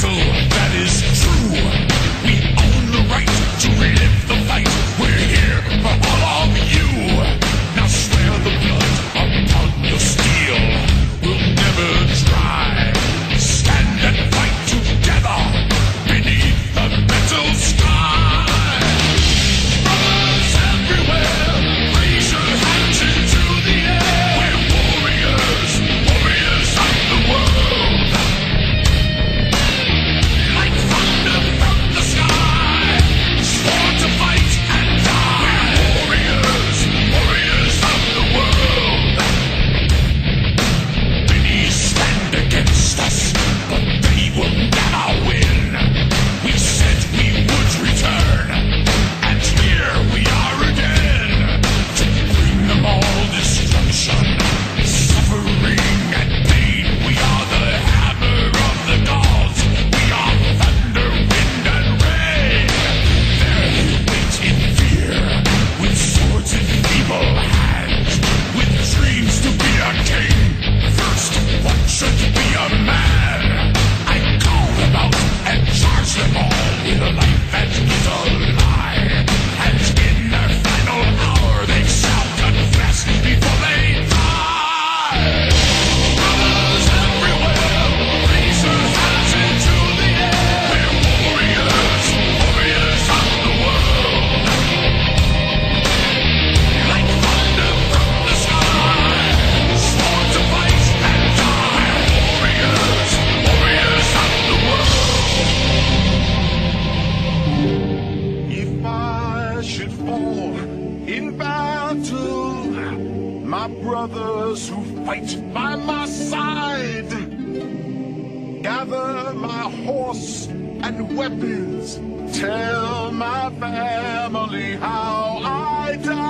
fool. brothers who fight by my side. Gather my horse and weapons. Tell my family how I died.